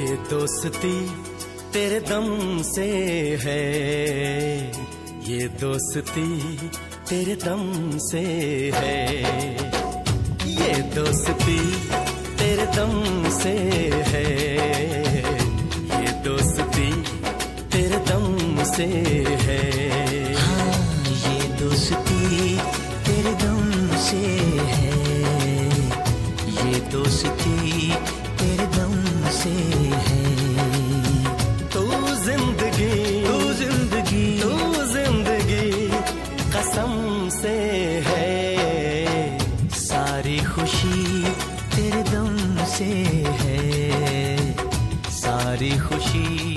ये दोस्ती तेरे दम से है। ये दोस्ती तेरे दम से है। ये दोस्ती तेरे दम से है। ये दोस्ती तेरे दम से है। ये दोस्ती तेरे दम से है। ये दोस्ती तेरे दम से है कसम से है सारी खुशी तेरे दम से है सारी खुशी